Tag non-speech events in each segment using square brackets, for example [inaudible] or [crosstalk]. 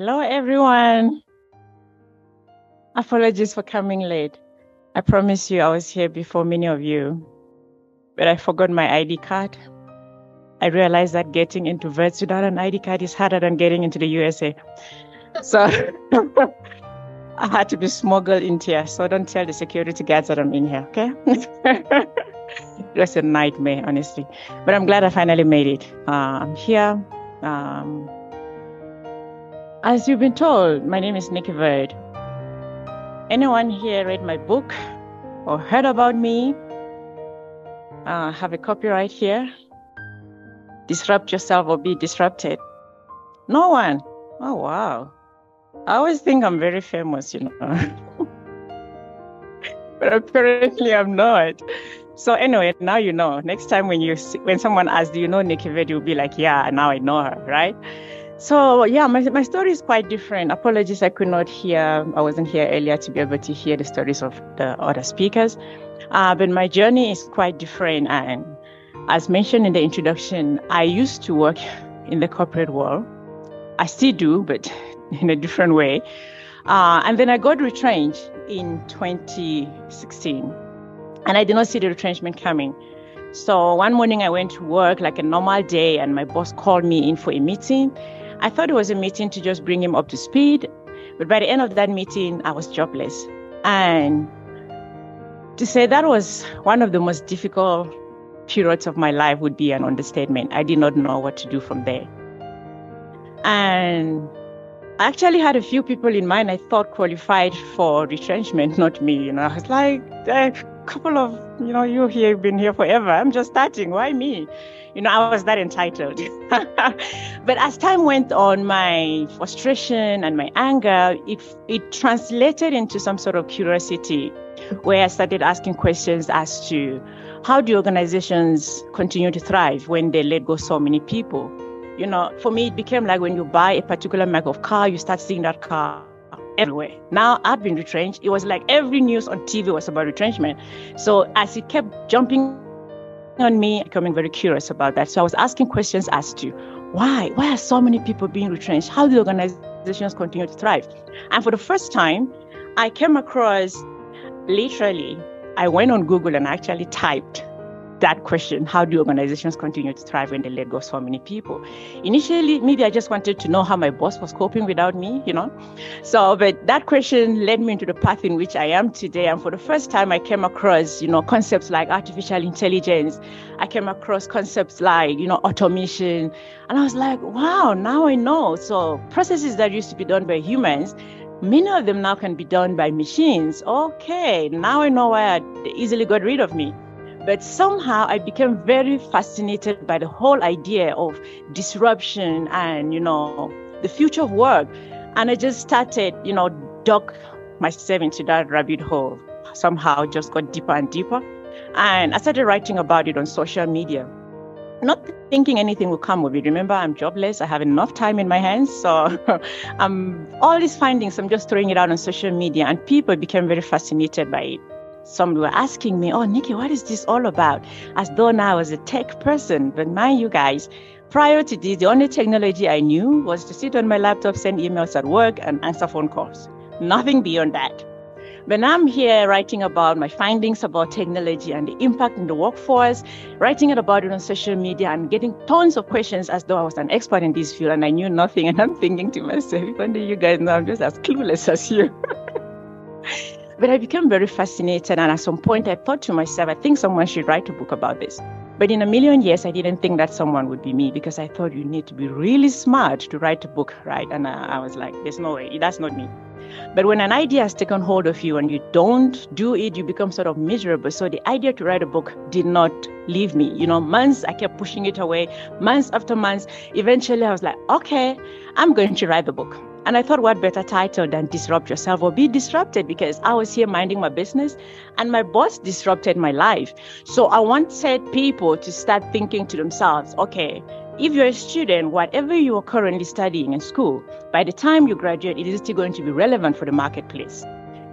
Hello, everyone. Apologies for coming late. I promise you I was here before many of you, but I forgot my ID card. I realized that getting into Wits without an ID card is harder than getting into the USA. So [laughs] I had to be smuggled in here. So don't tell the security guards that I'm in here, okay? [laughs] it was a nightmare, honestly. But I'm glad I finally made it. Uh, I'm here. Um, as you've been told, my name is Nicky Verd. Anyone here read my book or heard about me? Uh, have a copyright here. Disrupt yourself or be disrupted. No one. Oh, wow. I always think I'm very famous, you know. [laughs] but apparently I'm not. So anyway, now you know. Next time when you see, when someone asks, "Do you know Nicky Verd?" You'll be like, "Yeah, now I know her," right? So yeah, my my story is quite different. Apologies, I could not hear. I wasn't here earlier to be able to hear the stories of the other speakers. Uh, but my journey is quite different, and as mentioned in the introduction, I used to work in the corporate world. I still do, but [laughs] in a different way. Uh, and then I got retrenched in 2016. And I did not see the retrenchment coming. So one morning I went to work like a normal day, and my boss called me in for a meeting. I thought it was a meeting to just bring him up to speed. But by the end of that meeting, I was jobless. And to say that was one of the most difficult periods of my life would be an understatement. I did not know what to do from there. And I actually had a few people in mind I thought qualified for retrenchment, not me. You know, I was like, a couple of, you know, you here, been here forever. I'm just starting. Why me? You know, I was that entitled. [laughs] but as time went on, my frustration and my anger, it, it translated into some sort of curiosity where I started asking questions as to how do organizations continue to thrive when they let go so many people? you know, for me, it became like when you buy a particular make of car, you start seeing that car everywhere. Now I've been retrenched. It was like every news on TV was about retrenchment. So as it kept jumping on me, becoming very curious about that. So I was asking questions as to why? Why are so many people being retrenched? How do organizations continue to thrive? And for the first time, I came across literally, I went on Google and actually typed that question how do organizations continue to thrive when they let go so many people? Initially maybe i just wanted to know how my boss was coping without me you know? So but that question led me into the path in which i am today. And for the first time i came across you know concepts like artificial intelligence. I came across concepts like you know automation. And i was like wow now i know. So processes that used to be done by humans many of them now can be done by machines. Okay now i know why they easily got rid of me but somehow I became very fascinated by the whole idea of disruption and, you know, the future of work. And I just started, you know, dug myself into that rabbit hole. Somehow just got deeper and deeper. And I started writing about it on social media. Not thinking anything will come of it. Remember, I'm jobless. I have enough time in my hands. So I'm [laughs] um, all these findings, I'm just throwing it out on social media, and people became very fascinated by it some were asking me, Oh, Nicky, what is this all about? As though now I was a tech person. But mind you guys, prior to this, the only technology I knew was to sit on my laptop, send emails at work, and answer phone calls. Nothing beyond that. But I'm here writing about my findings about technology and the impact in the workforce, writing it about it on social media and getting tons of questions as though I was an expert in this field and I knew nothing. [laughs] And I'm thinking to myself, if only you guys know I'm just as clueless as you. [laughs] But I became very fascinated. And at some point, I thought to myself, I think someone should write a book about this. But in a million years, I didn't think that someone would be me because I thought you need to be really smart to write a book, right? And I, I was like, there's no way, that's not me. But when an idea has taken hold of you and you don't do it, you become sort of miserable. So the idea to write a book did not leave me. You know, months I kept pushing it away, months after months. Eventually, I was like, okay, I'm going to write the book. And I thought, what better title than Disrupt Yourself or Be Disrupted? Because I was here minding my business and my boss disrupted my life. So I wanted people to start thinking to themselves, okay, if you're a student, whatever you are currently studying in school, by the time you graduate, it is still going to be relevant for the marketplace.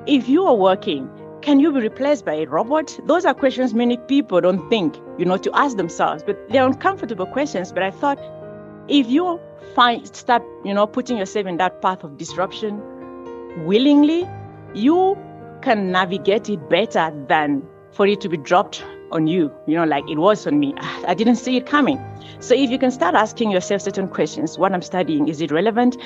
If you are working, can you be replaced by a robot? Those are questions many people don't think, you know, to ask themselves, but they're uncomfortable questions. But I thought if you find start, you know, putting yourself in that path of disruption willingly, you can navigate it better than for it to be dropped on you, you know, like it was on me. I didn't see it coming. So if you can start asking yourself certain questions, what I'm studying, is it relevant?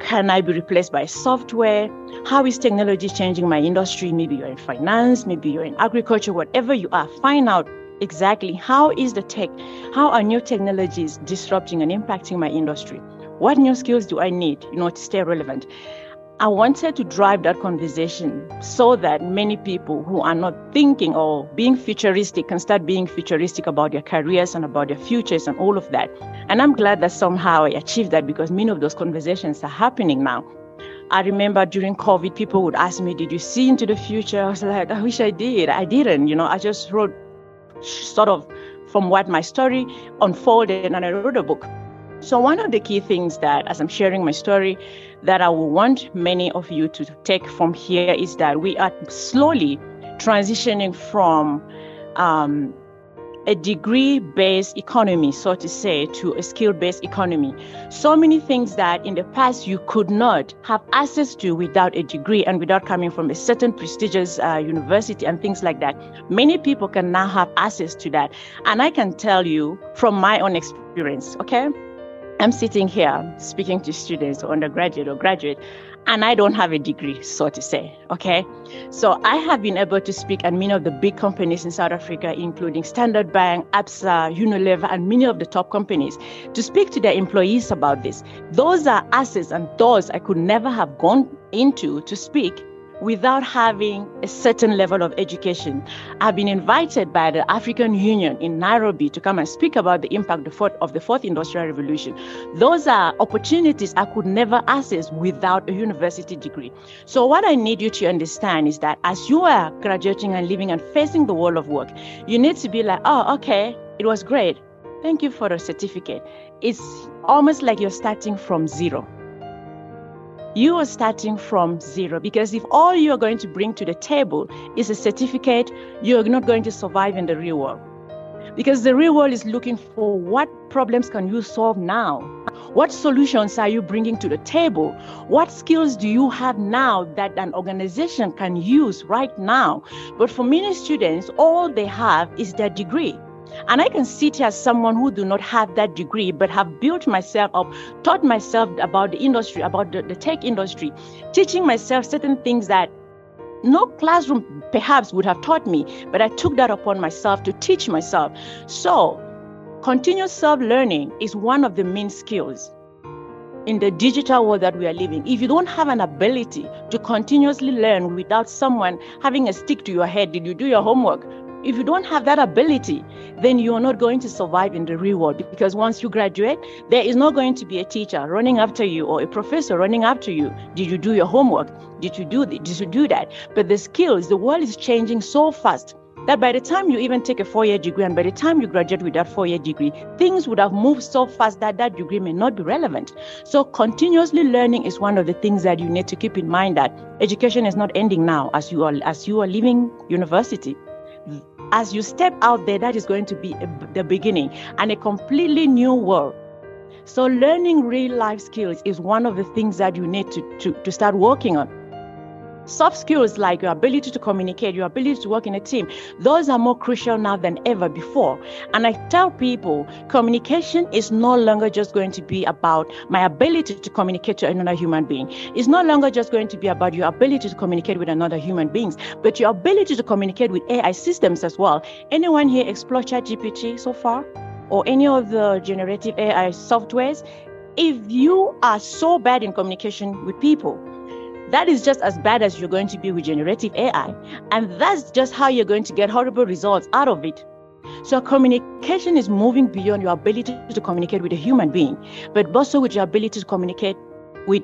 Can I be replaced by software? How is technology changing my industry? Maybe you're in finance, maybe you're in agriculture, whatever you are, find out exactly how is the tech, how are new technologies disrupting and impacting my industry? What new skills do I need in order to stay relevant? I wanted to drive that conversation so that many people who are not thinking or being futuristic can start being futuristic about their careers and about their futures and all of that. And I'm glad that somehow I achieved that because many of those conversations are happening now. I remember during COVID, people would ask me, Did you see into the future? I was like, I wish I did. I didn't. You know, I just wrote sort of from what my story unfolded and I wrote a book. So, one of the key things that, as I'm sharing my story, that I want many of you to take from here is that we are slowly transitioning from um, a degree based economy, so to say, to a skill based economy. So many things that in the past you could not have access to without a degree and without coming from a certain prestigious uh, university and things like that. Many people can now have access to that. And I can tell you from my own experience, okay? I'm sitting here speaking to students, or undergraduate or graduate, and I don't have a degree, so to say. Okay. So I have been able to speak at many of the big companies in South Africa, including Standard Bank, ABSA, Unilever, and many of the top companies, to speak to their employees about this. Those are assets and doors I could never have gone into to speak without having a certain level of education. I've been invited by the African Union in Nairobi to come and speak about the impact of the fourth industrial revolution. Those are opportunities I could never access without a university degree. So, what I need you to understand is that as you are graduating and living and facing the world of work, you need to be like, oh, okay, it was great. Thank you for the certificate. It's almost like you're starting from zero you are starting from zero because if all you are going to bring to the table is a certificate, you're not going to survive in the real world. Because the real world is looking for what problems can you solve now? What solutions are you bringing to the table? What skills do you have now that an organization can use right now? But for many students, all they have is their degree. And I can sit here as someone who do not have that degree, but have built myself up, taught myself about the industry, about the, the tech industry, teaching myself certain things that no classroom perhaps would have taught me, but I took that upon myself to teach myself. So, continuous self learning is one of the main skills in the digital world that we are living. If you don't have an ability to continuously learn without someone having a stick to your head, did you do your homework? If you don't have that ability, then you are not going to survive in the real world because once you graduate, there is not going to be a teacher running after you or a professor running after you. Did you do your homework? Did you do this? Did you do that? But the skills, the world is changing so fast that by the time you even take a four year degree and by the time you graduate with that four year degree, things would have moved so fast that that degree may not be relevant. So, continuously learning is one of the things that you need to keep in mind that education is not ending now as you are as you are leaving university as you step out there, that is going to be a, the beginning and a completely new world. So, learning real life skills is one of the things that you need to, to, to start working on. Soft skills like your ability to communicate, your ability to work in a team, those are more crucial now than ever before. And I tell people communication is no longer just going to be about my ability to communicate to another human being. It's no longer just going to be about your ability to communicate with another human beings, but your ability to communicate with AI systems as well. Anyone here explore ChatGPT so far? Or any of the generative AI softwares? If you are so bad in communication with people, that is just as bad as you're going to be with generative AI. And that's just how you're going to get horrible results out of it. So communication is moving beyond your ability to communicate with a human being, but also with your ability to communicate with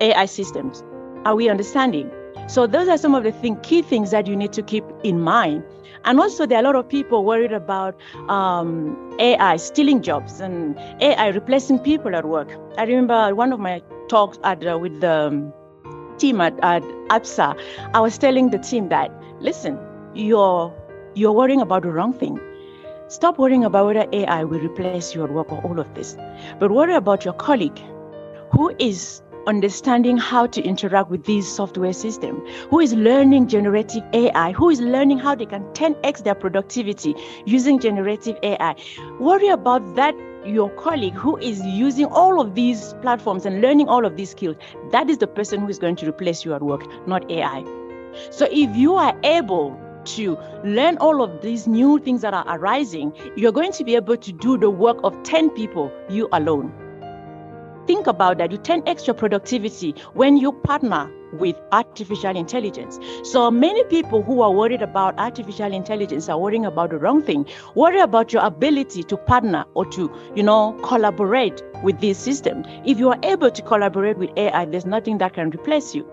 AI systems. Are we understanding? So those are some of the thing, key things that you need to keep in mind. And also, there are a lot of people worried about um, AI stealing jobs and AI replacing people at work. I remember one of my talks at, uh, with the um, team at, at ABSA, I was telling the team that, listen, you're, you're worrying about the wrong thing. Stop worrying about whether AI will replace your work or all of this, but worry about your colleague who is understanding how to interact with these software systems, who is learning generative AI, who is learning how they can 10x their productivity using generative AI. Worry about that your colleague who is using all of these platforms and learning all of these skills. That is the person who is going to replace you at work, not AI. So if you are able to learn all of these new things that are arising, you're going to be able to do the work of 10 people, you alone think about that. You 10 extra productivity when you partner with artificial intelligence. So many people who are worried about artificial intelligence are worrying about the wrong thing. Worry about your ability to partner or to, you know, collaborate with this system. If you are able to collaborate with AI, there's nothing that can replace you.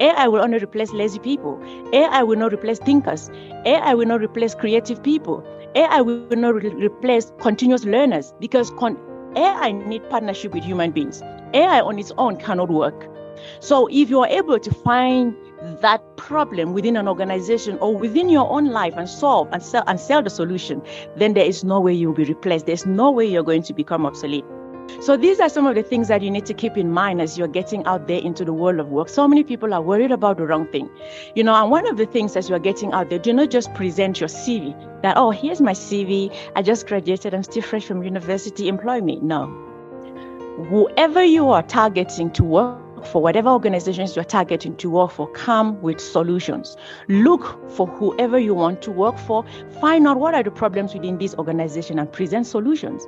AI will only replace lazy people. AI will not replace thinkers. AI will not replace creative people. AI will not re- replace continuous learners because con- AI need partnership with human beings. AI on its own cannot work. So if you are able to find that problem within an organization or within your own life and solve and sell and sell the solution, then there is no way you'll be replaced. There's no way you're going to become obsolete. So these are some of the things that you need to keep in mind as you're getting out there into the world of work. So many people are worried about the wrong thing. You know, and one of the things as you're getting out there, do not just present your CV that, oh, here's my CV. I just graduated. I'm still fresh from university. Employ me. No. Whoever you are targeting to work for whatever organizations you're targeting to work for, come with solutions. Look for whoever you want to work for. Find out what are the problems within this organization and present solutions.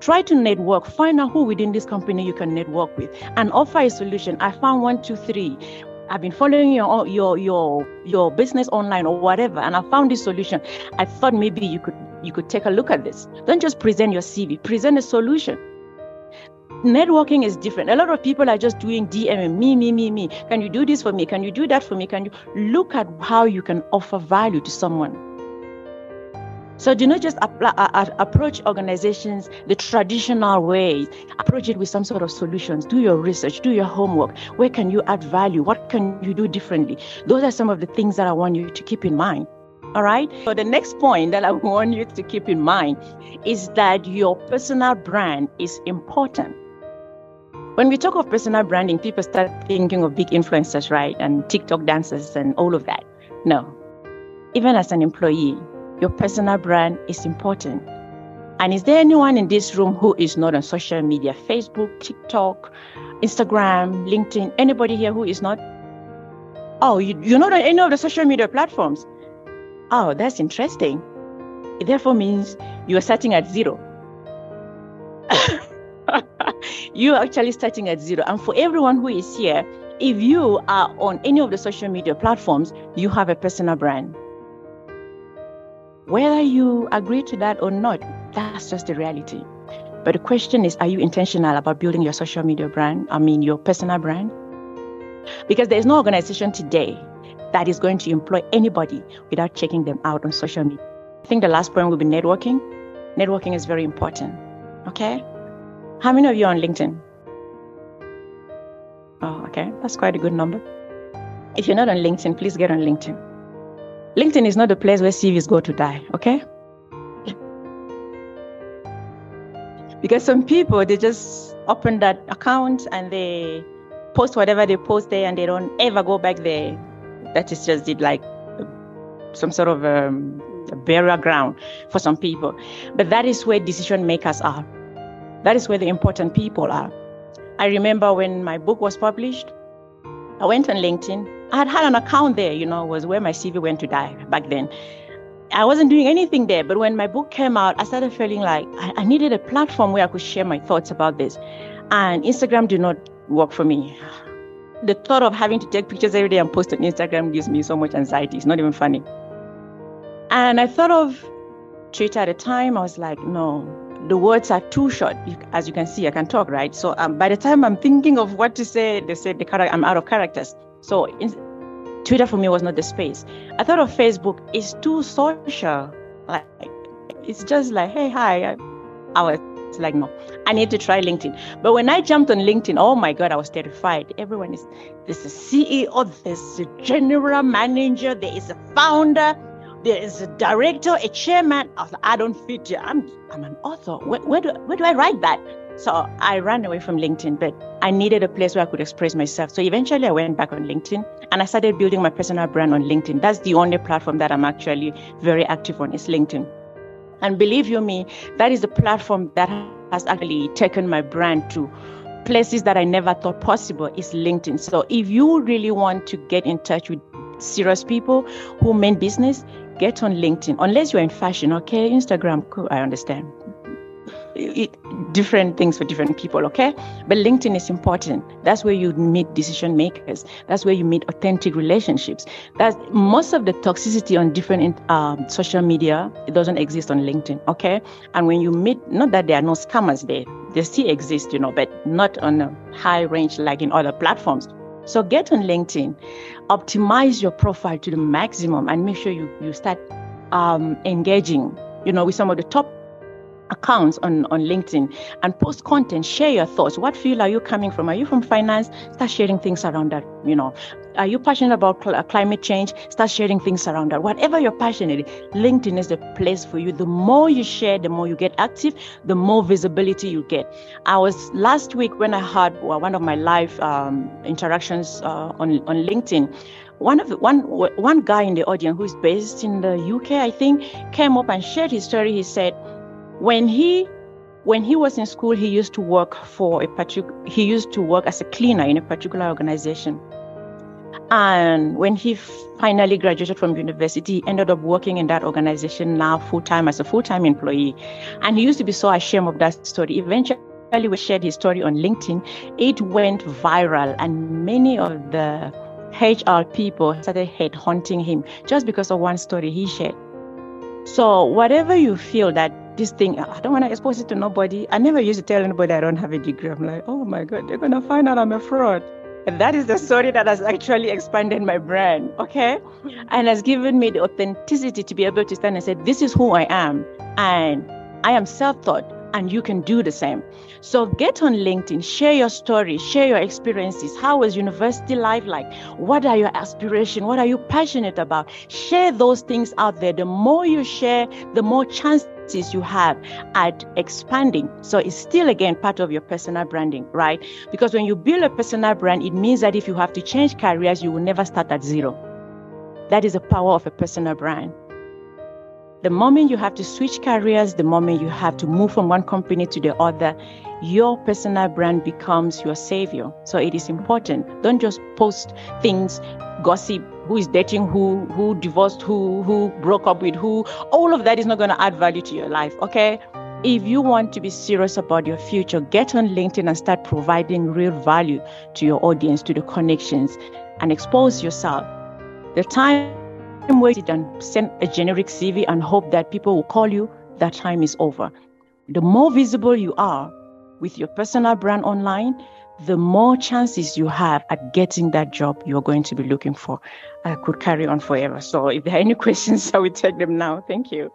Try to network, find out who within this company you can network with, and offer a solution. I found one, two, three. I've been following your your your your business online or whatever, and I found this solution. I thought maybe you could you could take a look at this. Don't just present your CV, present a solution. Networking is different. A lot of people are just doing DM me, me, me, me. Can you do this for me? Can you do that for me? Can you look at how you can offer value to someone? So do not just apply, uh, uh, approach organizations the traditional way. Approach it with some sort of solutions. Do your research, do your homework. Where can you add value? What can you do differently? Those are some of the things that I want you to keep in mind. All right. So the next point that I want you to keep in mind is that your personal brand is important. When we talk of personal branding, people start thinking of big influencers, right? And TikTok dancers and all of that. No. Even as an employee, your personal brand is important. And is there anyone in this room who is not on social media? Facebook, TikTok, Instagram, LinkedIn? Anybody here who is not? Oh, you, you're not on any of the social media platforms. Oh, that's interesting. It therefore means you are starting at zero. [laughs] you are actually starting at zero. And for everyone who is here, if you are on any of the social media platforms, you have a personal brand. Whether you agree to that or not, that's just the reality. But the question is, are you intentional about building your social media brand? I mean, your personal brand? Because there's no organization today that is going to employ anybody without checking them out on social media. I think the last point will be networking. Networking is very important. Okay? How many of you are on LinkedIn? Oh, okay. That's quite a good number. If you're not on LinkedIn, please get on LinkedIn. LinkedIn is not the place where CVs go to die, okay? [laughs] because some people they just open that account and they post whatever they post there and they don't ever go back there. That is just it like some sort of um, a burial ground for some people. But that is where decision makers are. That is where the important people are. I remember when my book was published, I went on LinkedIn I had had an account there, you know, was where my CV went to die back then. I wasn't doing anything there, but when my book came out, I started feeling like I, needed a platform where I could share my thoughts about this. And Instagram did not work for me. The thought of having to take pictures every day and post on Instagram gives me so much anxiety. It's not even funny. And I thought of Twitter at the time. I was like, no, the words are too short. As you can see, I can talk, right? So um, by the time I'm thinking of what to say, they said the character, I'm out of characters. So in, Twitter for me was not the space. I thought of Facebook is too social. Like it's just like, hey, hi. I was like, no, I need to try LinkedIn. But when I jumped on LinkedIn, oh my God, I was terrified. Everyone is there's a CEO, there's a general manager, there is a founder. There's a director, a chairman. I, like, I don't fit here. I'm I'm an author. Where, where, do where do I write that? So I ran away from LinkedIn, but I needed a place where I could express myself. So eventually I went back on LinkedIn and I started building my personal brand on LinkedIn. That's the only platform that I'm actually very active on is LinkedIn. And believe you me, that is the platform that has actually taken my brand to places that I never thought possible is LinkedIn. So if you really want to get in touch with serious people who mean business, get on LinkedIn. Unless you're in fashion, okay? Instagram, cool, I understand. It, different things for different people, okay? But LinkedIn is important. That's where you meet decision makers. That's where you meet authentic relationships. That's most of the toxicity on different um, social media. It doesn't exist on LinkedIn, okay? And when you meet, not that there are no scammers there, they still exist, you know, but not on a high range like in other platforms. So get on LinkedIn, optimize your profile to the maximum, and make sure you you start um, engaging, you know, with some of the top accounts on, on LinkedIn and post content, share your thoughts. What field are you coming from? Are you from finance? Start sharing things around that, you know. Are you passionate about cl- uh, climate change? Start sharing things around that. Whatever you're passionate, LinkedIn is the place for you. The more you share, the more you get active, the more visibility you get. I was last week when I had one of my live um, interactions uh, on, on LinkedIn one of the, one one guy in the audience who's based in the UK, I think, came up and shared his story. He said, when he when he was in school, he used to work for a particular he used to work as a cleaner in a particular organization. And when he finally graduated from university, he ended up working in that organization now full time as a full time employee. And he used to be so ashamed of that story. Eventually, we shared his story on LinkedIn. It went viral, and many of the HR people started head hunting him just because of one story he shared. So, whatever you feel that this thing, I don't want to expose it to nobody. I never used to tell anybody I don't have a degree. I'm like, oh my God, they're going to find out I'm a fraud. And that is the story that has actually expanded my brand, okay? And has given me the authenticity to be able to stand and say, this is who I am. And I am self taught and you can do the same. So get on LinkedIn, share your story, share your experiences. How was university life like? What are your aspirations? What are you passionate about? Share those things out there. The more you share, the more chances you have at expanding. So it's still again part of your personal branding, right? Because when you build a personal brand, it means that if you have to change careers, you will never start at zero. That is the power of a personal brand. The moment you have to switch careers, the moment you have to move from one company to the other, your personal brand becomes your savior. So it is important. Don't just post things, gossip, who is dating who, who divorced who, who broke up with who. All of that is not going to add value to your life, okay? If you want to be serious about your future, get on LinkedIn and start providing real value to your audience, to the connections, and expose yourself. The time wait and send a generic CV and hope that people will call you, that time is over. The more visible you are with your personal brand online, the more chances you have at getting that job you're going to be looking for. I could carry on forever. So if there are any [laughs] questions, I will take them now. Thank you.